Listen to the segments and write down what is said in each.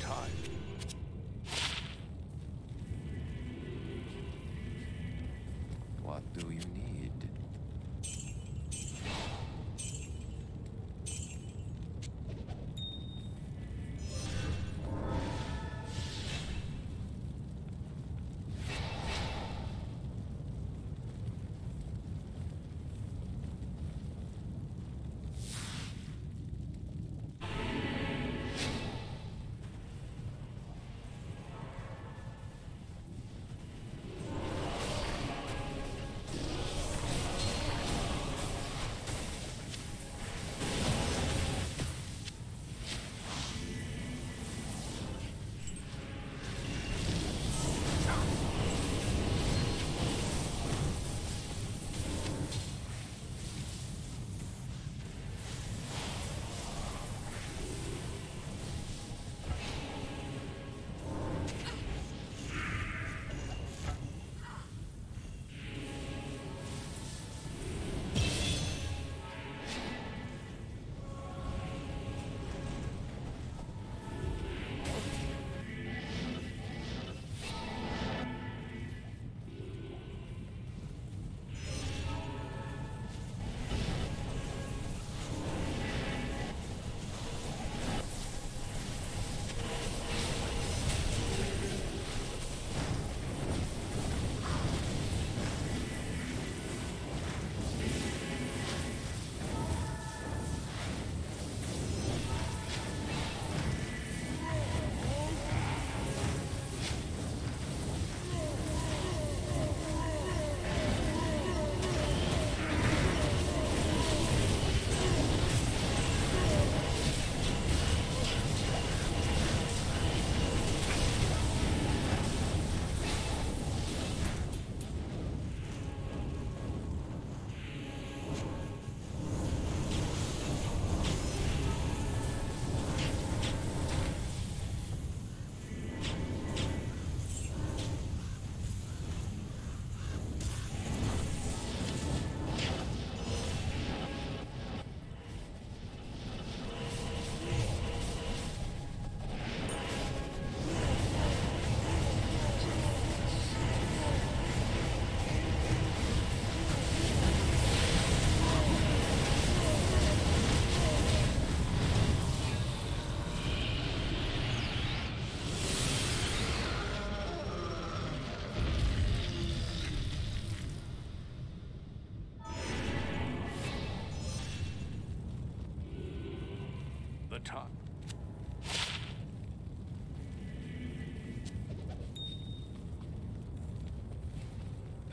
time.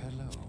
Hello.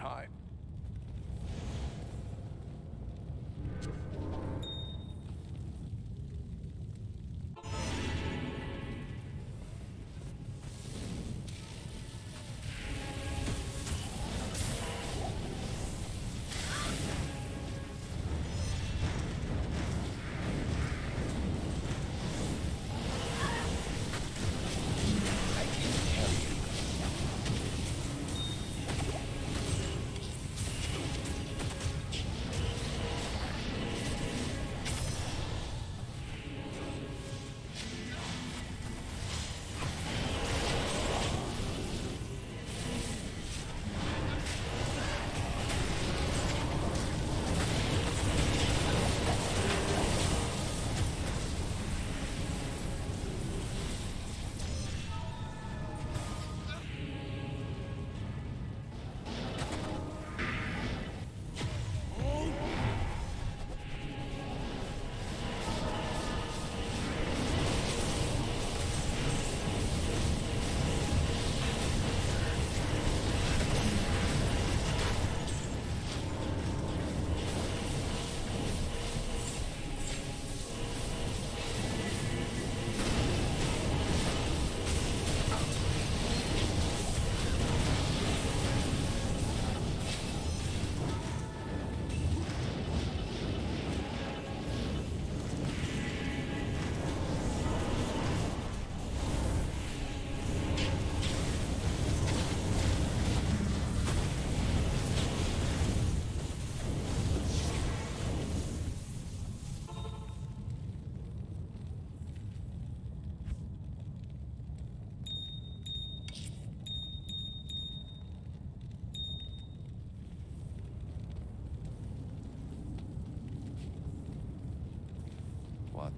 Time.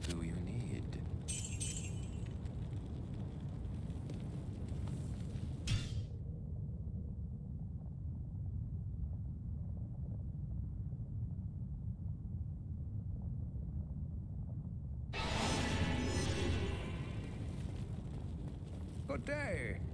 Do you need? Good day.